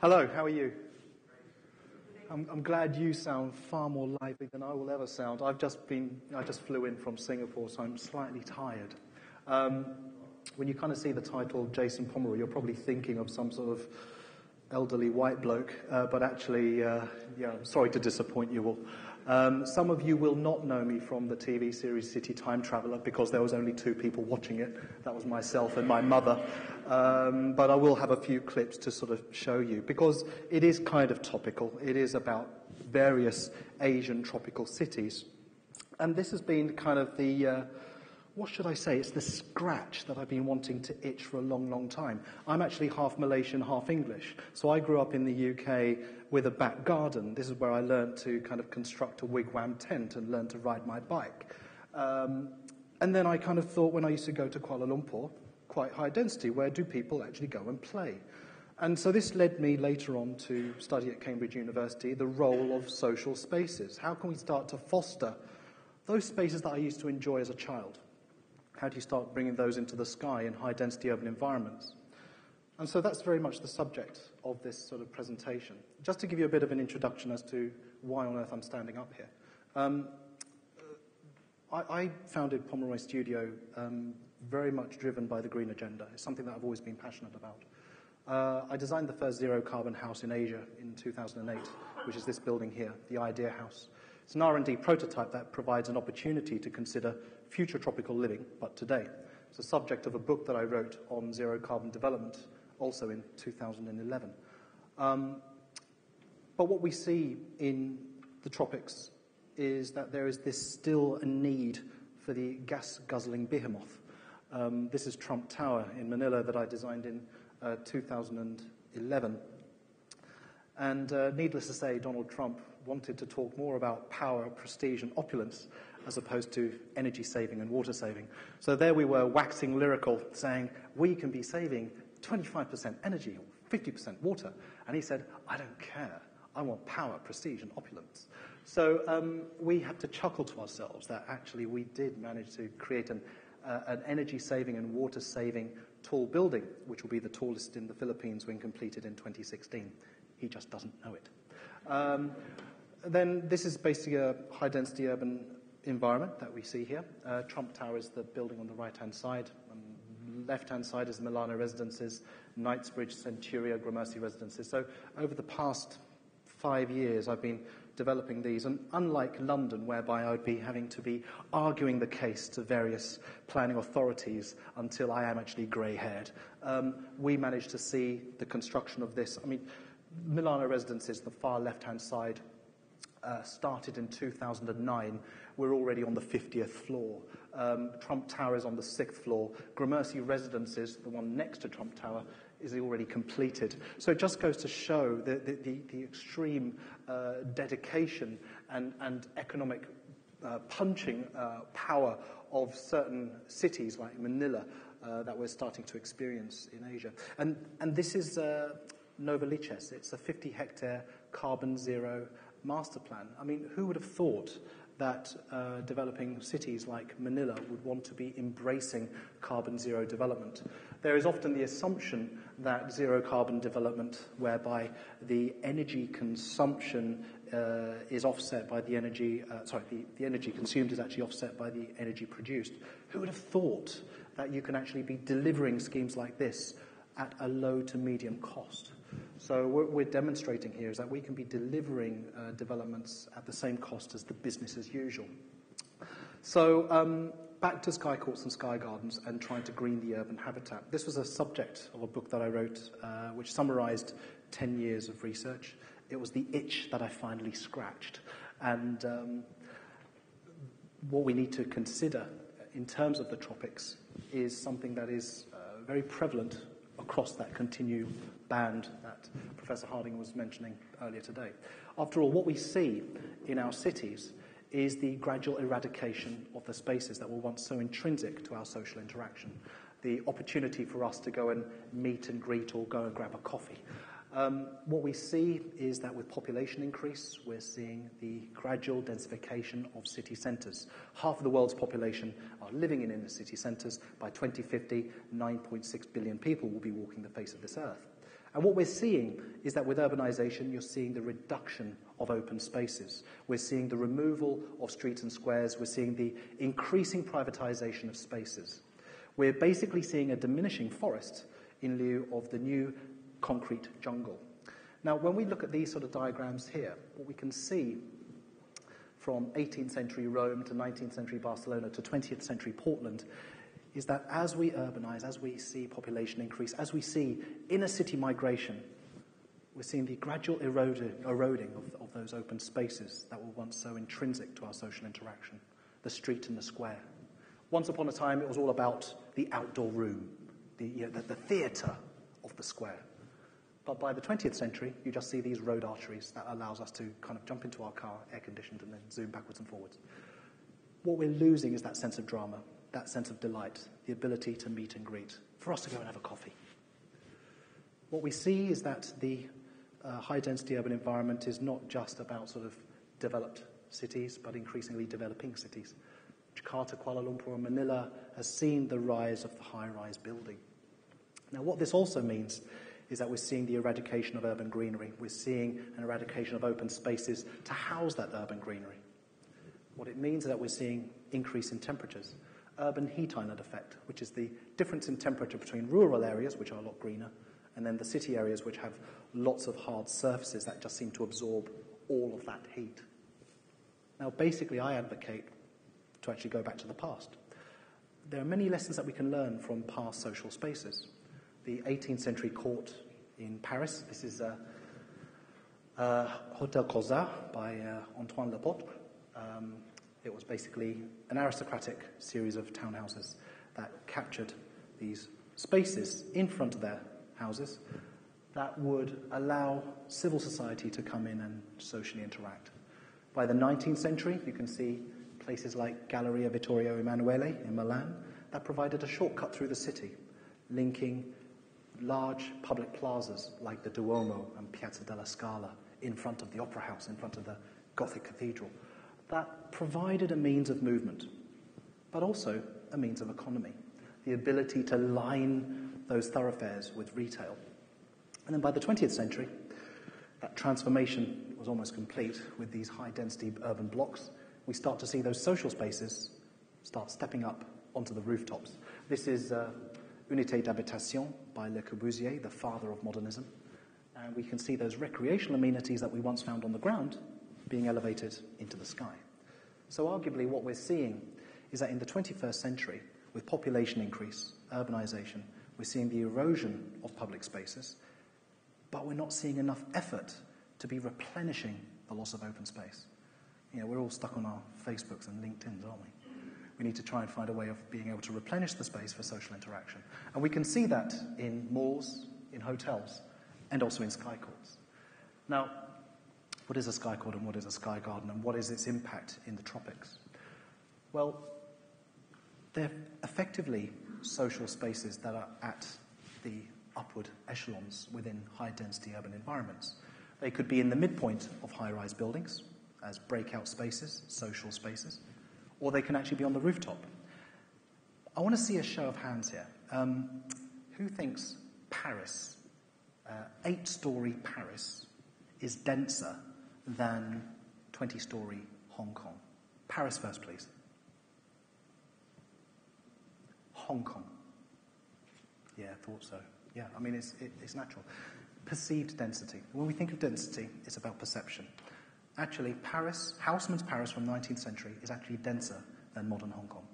Hello, how are you? I'm, I'm, glad you sound far more lively than I will ever sound. I've just been, I just flew in from Singapore, so I'm slightly tired. Um, when you kind of see the title Jason Pomeroy, you're probably thinking of some sort of elderly white bloke, uh, but actually, uh, yeah, I'm sorry to disappoint you all. Um, some of you will not know me from the TV series City Time Traveller because there was only two people watching it. That was myself and my mother. Um, but I will have a few clips to sort of show you because it is kind of topical. It is about various Asian tropical cities. And this has been kind of the, uh, what should I say? It's the scratch that I've been wanting to itch for a long, long time. I'm actually half Malaysian, half English. So I grew up in the UK with a back garden. This is where I learned to kind of construct a wigwam tent and learn to ride my bike. Um, and then I kind of thought when I used to go to Kuala Lumpur, quite high density, where do people actually go and play? And so this led me later on to study at Cambridge University the role of social spaces. How can we start to foster those spaces that I used to enjoy as a child? How do you start bringing those into the sky in high density urban environments? And so that's very much the subject of this sort of presentation. Just to give you a bit of an introduction as to why on earth I'm standing up here. Um, I, I, founded Pomeroy Studio um, very much driven by the green agenda. It's something that I've always been passionate about. Uh, I designed the first zero carbon house in Asia in 2008, which is this building here, the Idea House. It's an R&D prototype that provides an opportunity to consider future tropical living, but today. It's the subject of a book that I wrote on zero carbon development also in 2011. Um, but what we see in the tropics is that there is this still a need for the gas guzzling behemoth. Um, this is Trump Tower in Manila that I designed in uh, 2011. And uh, needless to say, Donald Trump wanted to talk more about power, prestige, and opulence as opposed to energy saving and water saving. So there we were waxing lyrical, saying we can be saving 25% energy or 50% water. And he said, I don't care. I want power, prestige, and opulence. So um, we had to chuckle to ourselves that actually we did manage to create an, uh, an energy saving and water saving tall building, which will be the tallest in the Philippines when completed in 2016. He just doesn't know it. Um, then this is basically a high density urban environment that we see here. Uh, Trump Tower is the building on the right hand side left-hand side is Milano residences, Knightsbridge, Centuria, Gramercy residences. So over the past five years, I've been developing these. And unlike London, whereby I would be having to be arguing the case to various planning authorities until I am actually grey haired, um, we managed to see the construction of this. I mean, Milano Residences, the far left hand side, uh, started in 2009. We're already on the 50th floor. Um, Trump Tower is on the sixth floor. Gramercy Residences, the one next to Trump Tower, is already completed. So it just goes to show the, the, the, the extreme uh, dedication and, and economic uh, punching uh, power of certain cities like Manila uh, that we're starting to experience in Asia. And, and this is uh, Novaliches. It's a 50 hectare carbon zero master plan. I mean, who would have thought that uh, developing cities like Manila would want to be embracing carbon zero development. There is often the assumption that zero carbon development, whereby the energy consumption uh, is offset by the energy, uh, sorry, the, the energy consumed is actually offset by the energy produced. Who would have thought that you can actually be delivering schemes like this at a low to medium cost? So what we're demonstrating here is that we can be delivering uh, developments at the same cost as the business as usual. So um, back to sky courts and sky gardens and trying to green the urban habitat. This was a subject of a book that I wrote uh, which summarized 10 years of research. It was the itch that I finally scratched. And um, what we need to consider in terms of the tropics is something that is uh, very prevalent across that continuum band that Professor Harding was mentioning earlier today. After all, what we see in our cities is the gradual eradication of the spaces that were once so intrinsic to our social interaction. The opportunity for us to go and meet and greet or go and grab a coffee. Um, what we see is that with population increase, we're seeing the gradual densification of city centres. Half of the world's population are living in inner city centres. By 2050, 9.6 billion people will be walking the face of this earth. And what we're seeing is that with urbanization, you're seeing the reduction of open spaces. We're seeing the removal of streets and squares. We're seeing the increasing privatization of spaces. We're basically seeing a diminishing forest in lieu of the new concrete jungle. Now, when we look at these sort of diagrams here, what we can see from 18th century Rome to 19th century Barcelona to 20th century Portland is that as we urbanize, as we see population increase, as we see inner city migration, we're seeing the gradual eroding, eroding of, of those open spaces that were once so intrinsic to our social interaction the street and the square. Once upon a time, it was all about the outdoor room, the, you know, the, the theatre of the square. But by the 20th century, you just see these road arteries that allows us to kind of jump into our car, air conditioned, and then zoom backwards and forwards. What we're losing is that sense of drama, that sense of delight, the ability to meet and greet, for us to go and have a coffee. What we see is that the uh, high density urban environment is not just about sort of developed cities, but increasingly developing cities. Jakarta, Kuala Lumpur, and Manila has seen the rise of the high rise building. Now, what this also means is that we're seeing the eradication of urban greenery. We're seeing an eradication of open spaces to house that urban greenery. What it means is that we're seeing increase in temperatures urban heat island effect, which is the difference in temperature between rural areas, which are a lot greener, and then the city areas, which have lots of hard surfaces that just seem to absorb all of that heat. Now, basically, I advocate to actually go back to the past. There are many lessons that we can learn from past social spaces. The 18th century court in Paris, this is uh, Hotel Crozat by uh, Antoine Lepautre. Um, it was basically an aristocratic series of townhouses that captured these spaces in front of their houses that would allow civil society to come in and socially interact. By the 19th century, you can see places like Galleria Vittorio Emanuele in Milan that provided a shortcut through the city, linking large public plazas like the Duomo and Piazza della Scala in front of the Opera House, in front of the Gothic Cathedral that provided a means of movement, but also a means of economy, the ability to line those thoroughfares with retail. And then by the 20th century, that transformation was almost complete with these high density urban blocks. We start to see those social spaces start stepping up onto the rooftops. This is uh, Unité d'habitation by Le Corbusier, the father of modernism. And we can see those recreational amenities that we once found on the ground being elevated into the sky. So, arguably, what we're seeing is that in the 21st century, with population increase, urbanization, we're seeing the erosion of public spaces, but we're not seeing enough effort to be replenishing the loss of open space. You know, we're all stuck on our Facebooks and LinkedIn's, aren't we? We need to try and find a way of being able to replenish the space for social interaction. And we can see that in malls, in hotels, and also in sky courts. Now, what is a sky court and what is a sky garden and what is its impact in the tropics? Well, they're effectively social spaces that are at the upward echelons within high density urban environments. They could be in the midpoint of high rise buildings as breakout spaces, social spaces, or they can actually be on the rooftop. I want to see a show of hands here. Um, who thinks Paris, uh, eight story Paris, is denser than 20 story Hong Kong. Paris first, please. Hong Kong. Yeah, I thought so. Yeah, I mean, it's, it, it's natural. Perceived density. When we think of density, it's about perception. Actually, Paris, Haussmann's Paris from the 19th century is actually denser than modern Hong Kong.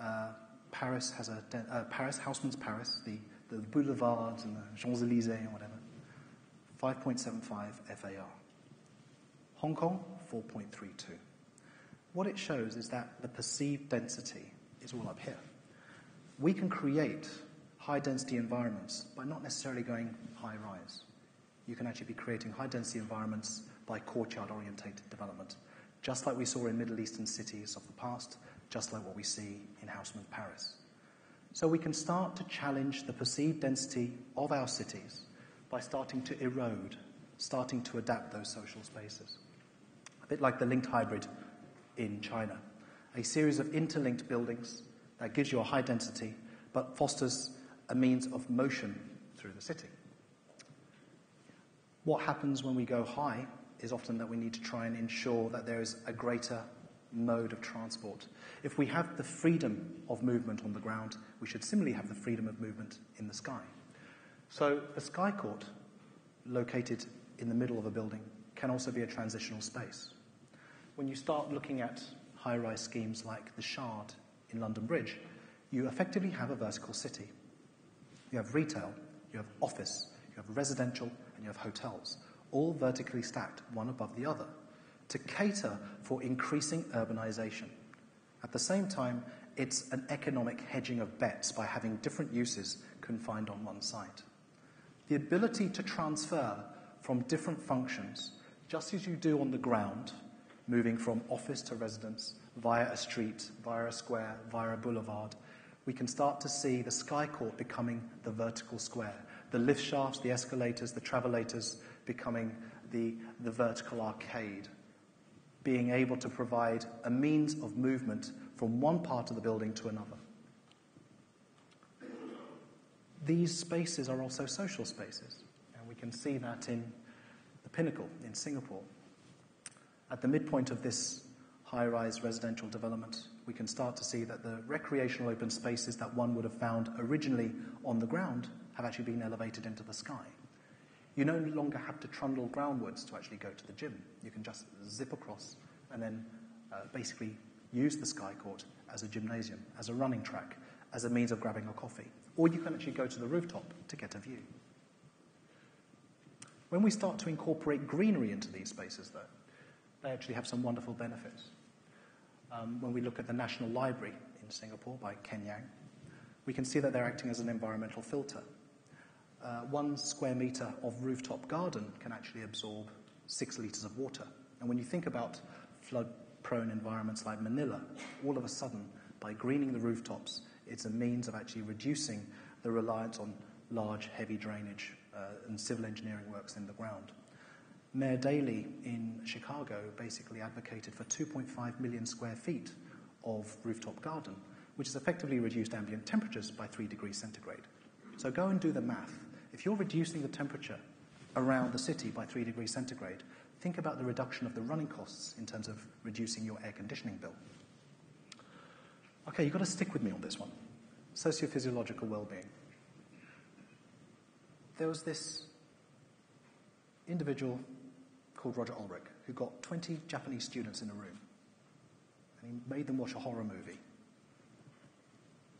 Uh, Paris has a uh, Paris Haussmann's Paris, the, the boulevards and the Champs Elysees and whatever, 5.75 FAR. Hong Kong, 4.32. What it shows is that the perceived density is all up here. We can create high density environments by not necessarily going high rise. You can actually be creating high density environments by courtyard orientated development, just like we saw in Middle Eastern cities of the past, just like what we see in Haussmann Paris. So we can start to challenge the perceived density of our cities by starting to erode, starting to adapt those social spaces a bit like the linked hybrid in China. A series of interlinked buildings that gives you a high density but fosters a means of motion through the city. What happens when we go high is often that we need to try and ensure that there is a greater mode of transport. If we have the freedom of movement on the ground, we should similarly have the freedom of movement in the sky. So, a sky court located in the middle of a building can also be a transitional space. When you start looking at high rise schemes like the Shard in London Bridge, you effectively have a vertical city. You have retail, you have office, you have residential, and you have hotels, all vertically stacked, one above the other, to cater for increasing urbanization. At the same time, it's an economic hedging of bets by having different uses confined on one site. The ability to transfer from different functions, just as you do on the ground, moving from office to residence via a street, via a square, via a boulevard, we can start to see the sky court becoming the vertical square, the lift shafts, the escalators, the travelators becoming the, the vertical arcade, being able to provide a means of movement from one part of the building to another. These spaces are also social spaces, and we can see that in the Pinnacle in Singapore. At the midpoint of this high rise residential development, we can start to see that the recreational open spaces that one would have found originally on the ground have actually been elevated into the sky. You no longer have to trundle groundwards to actually go to the gym. You can just zip across and then uh, basically use the sky court as a gymnasium, as a running track, as a means of grabbing a coffee. Or you can actually go to the rooftop to get a view. When we start to incorporate greenery into these spaces, though, they actually have some wonderful benefits. Um, when we look at the National Library in Singapore by Ken Yeang, we can see that they're acting as an environmental filter. Uh, one square meter of rooftop garden can actually absorb six litres of water. And when you think about flood prone environments like Manila, all of a sudden, by greening the rooftops, it's a means of actually reducing the reliance on large, heavy drainage uh, and civil engineering works in the ground. Mayor Daley in Chicago basically advocated for 2.5 million square feet of rooftop garden, which has effectively reduced ambient temperatures by 3 degrees centigrade. So go and do the math. If you're reducing the temperature around the city by 3 degrees centigrade, think about the reduction of the running costs in terms of reducing your air conditioning bill. Okay, you've got to stick with me on this one. Sociophysiological well-being. There was this individual called Roger Ulrich who got 20 Japanese students in a room and he made them watch a horror movie.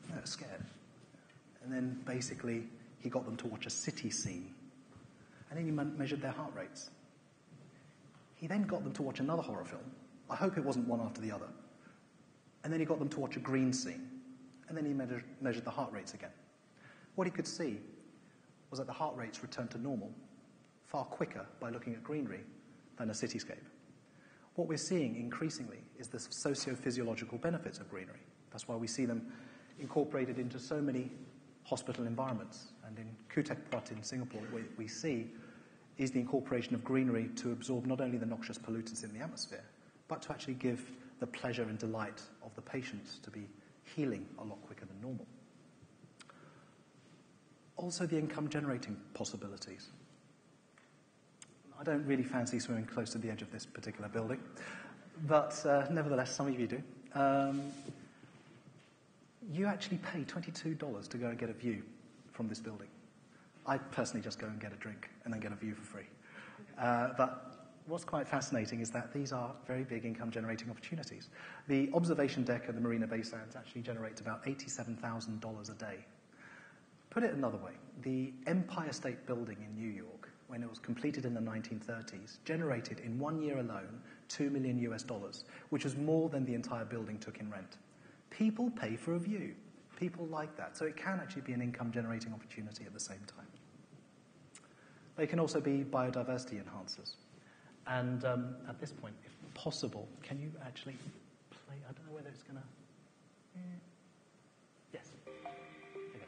They were scared. And then basically he got them to watch a city scene and then he measured their heart rates. He then got them to watch another horror film. I hope it wasn't one after the other. And then he got them to watch a green scene. And then he measured, measured the heart rates again. What he could see was that the heart rates returned to normal far quicker by looking at greenery than a cityscape. What we're seeing increasingly is the socio-physiological benefits of greenery. That's why we see them incorporated into so many hospital environments. And in Khoo Teck in Singapore, what we see is the incorporation of greenery to absorb not only the noxious pollutants in the atmosphere, but to actually give the pleasure and delight of the patients to be healing a lot quicker than normal. Also, the income generating possibilities. I don't really fancy swimming close to the edge of this particular building, but uh, nevertheless, some of you do. Um, you actually pay $22 to go and get a view from this building. I personally just go and get a drink and then get a view for free. Uh, but what's quite fascinating is that these are very big income generating opportunities. The observation deck at the Marina Bay Sands actually generates about $87,000 a day. Put it another way, the Empire State Building in New York, when it was completed in the 1930s, generated in one year alone 2 million US dollars, which was more than the entire building took in rent. People pay for a view. People like that. So it can actually be an income generating opportunity at the same time. They can also be biodiversity enhancers. And um, at this point, if possible, can you actually play? I don't know whether it's going to. Yes.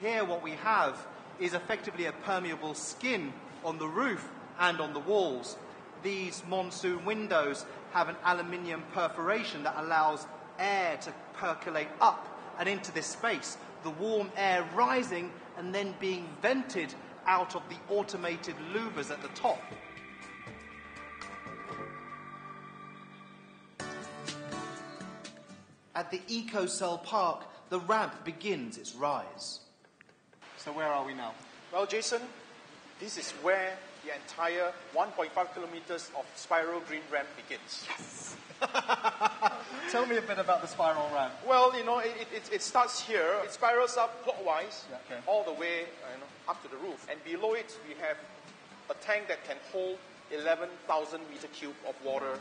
Here, what we have is effectively a permeable skin on the roof and on the walls. These monsoon windows have an aluminium perforation that allows air to percolate up and into this space, the warm air rising and then being vented out of the automated louvers at the top. At the EcoCell Park, the ramp begins its rise. So, where are we now? Well, Jason, this is where the entire 1.5 kilometers of spiral green ramp begins. Yes! Tell me a bit about the spiral ramp. Well, you know, it, it, it starts here. It spirals up clockwise Yeah, okay. all the way you know, up to the roof. And below it, we have a tank that can hold 11,000 meter cube of water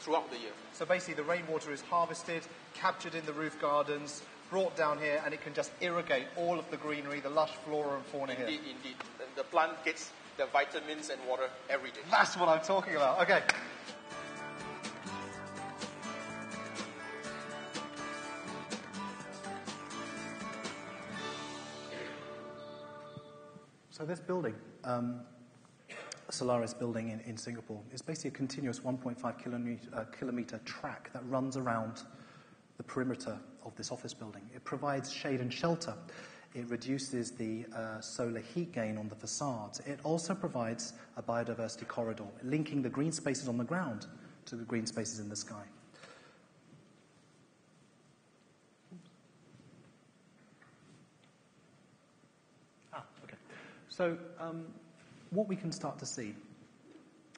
throughout the year. So basically, the rainwater is harvested, captured in the roof gardens, brought down here, and it can just irrigate all of the greenery, the lush flora and fauna here. Indeed, indeed. The, the plant gets the vitamins and water every day. That's what I'm talking about. Okay. So this building, um, Solaris building in, in Singapore, is basically a continuous 1.5 kilometer, uh, kilometer track that runs around the perimeter of this office building. It provides shade and shelter. It reduces the uh, solar heat gain on the facades. It also provides a biodiversity corridor, linking the green spaces on the ground to the green spaces in the sky. Ah, okay. So, um, what we can start to see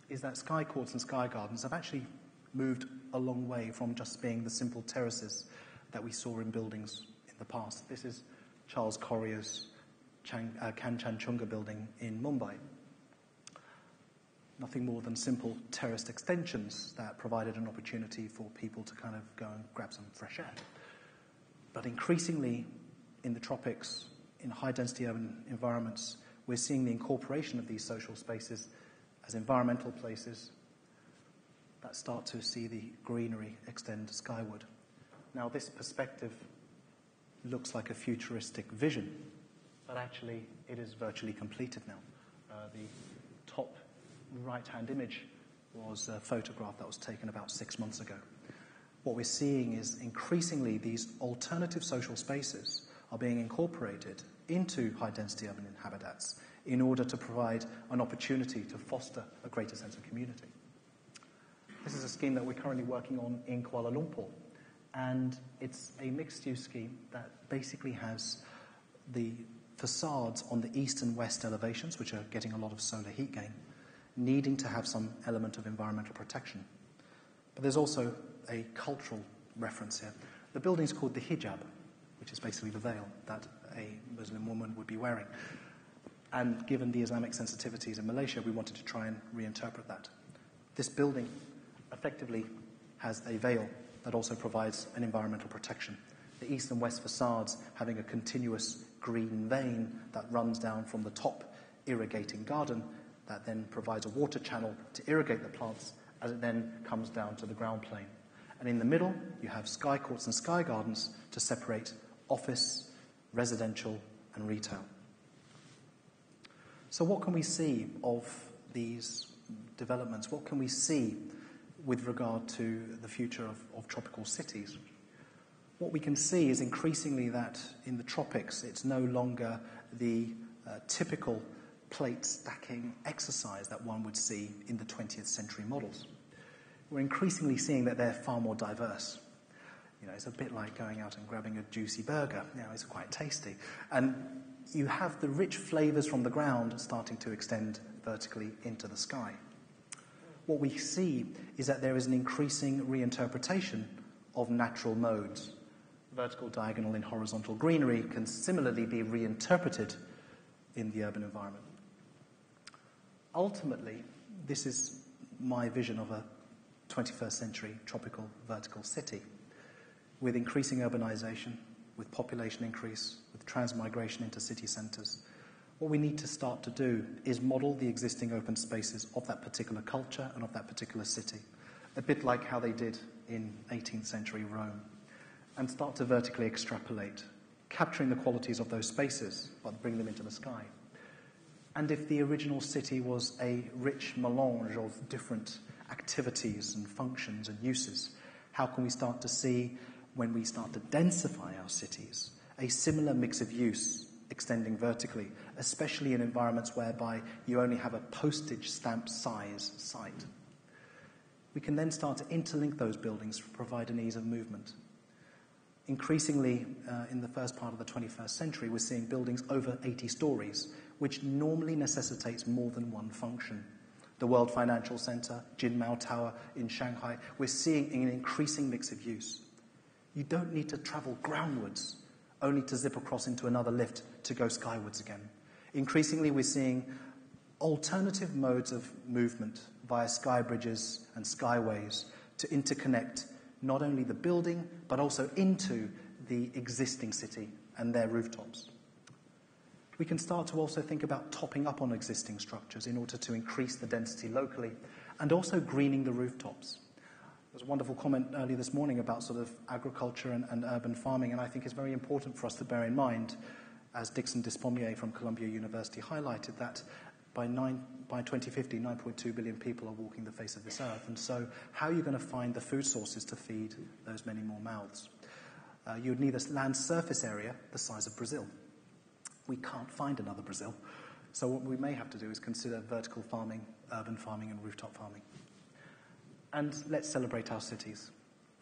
is that sky courts and sky gardens have actually moved a long way from just being the simple terraces that we saw in buildings in the past. This is Charles Correa's Chang, uh, building in Mumbai. Nothing more than simple terraced extensions that provided an opportunity for people to kind of go and grab some fresh air. But increasingly, in the tropics, in high density urban environments, we're seeing the incorporation of these social spaces as environmental places that start to see the greenery extend skyward. Now, this perspective looks like a futuristic vision, but actually, it is virtually completed now. Uh, the top right hand image was a photograph that was taken about six months ago. What we're seeing is increasingly these alternative social spaces are being incorporated into high density urban habitats in order to provide an opportunity to foster a greater sense of community. This is a scheme that we're currently working on in Kuala Lumpur, and it's a mixed use scheme that basically has the facades on the east and west elevations, which are getting a lot of solar heat gain, needing to have some element of environmental protection. But there's also a cultural reference here. The building's called the hijab, which is basically the veil that a Muslim woman would be wearing. And given the Islamic sensitivities in Malaysia, we wanted to try and reinterpret that. This building effectively has a veil that also provides an environmental protection. The east and west facades having a continuous green vein that runs down from the top irrigating garden that then provides a water channel to irrigate the plants as it then comes down to the ground plane. And in the middle, you have sky courts and sky gardens to separate office, residential, and retail. So, what can we see of these developments? What can we see with regard to the future of, of tropical cities? What we can see is increasingly that in the tropics, it's no longer the uh, typical plate stacking exercise that one would see in the 20th century models. We're increasingly seeing that they're far more diverse. You know, it's a bit like going out and grabbing a juicy burger. You know, it's quite tasty. And you have the rich flavors from the ground starting to extend vertically into the sky. What we see is that there is an increasing reinterpretation of natural modes. Vertical, diagonal, and horizontal greenery can similarly be reinterpreted in the urban environment. Ultimately, this is my vision of a 21st century tropical vertical city with increasing urbanization, with population increase, with transmigration into city centres. What we need to start to do is model the existing open spaces of that particular culture and of that particular city, a bit like how they did in 18th century Rome, and start to vertically extrapolate, capturing the qualities of those spaces but bring them into the sky. And if the original city was a rich melange of different activities and functions and uses, how can we start to see, when we start to densify our cities, a similar mix of use extending vertically, especially in environments whereby you only have a postage stamp size site? We can then start to interlink those buildings to provide an ease of movement. Increasingly, uh, in the first part of the 21st century, we're seeing buildings over 80 stories, which normally necessitates more than one function. The World Financial Center, Jinmao Tower in Shanghai, we're seeing an increasing mix of use. You don't need to travel groundwards only to zip across into another lift to go skywards again. Increasingly, we're seeing alternative modes of movement via sky bridges and skyways to interconnect not only the building, but also into the existing city and their rooftops. We can start to also think about topping up on existing structures in order to increase the density locally and also greening the rooftops. Was a wonderful comment earlier this morning about sort of agriculture and, and urban farming, and I think it's very important for us to bear in mind, as Dixon Despommier from Columbia University highlighted, that by, nine, by 2050, 9.2 billion people are walking the face of this earth. And so, how are you going to find the food sources to feed those many more mouths? Uh, you would need a land surface area the size of Brazil. We can't find another Brazil. So, what we may have to do is consider vertical farming, urban farming, and rooftop farming. And let's celebrate our cities.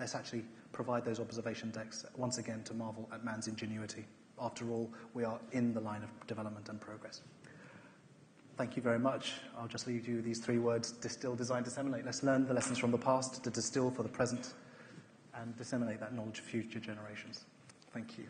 Let's actually provide those observation decks once again to marvel at man's ingenuity. After all, we are in the line of development and progress. Thank you very much. I'll just leave you these three words distill, design, disseminate. Let's learn the lessons from the past to distill for the present and disseminate that knowledge to future generations. Thank you.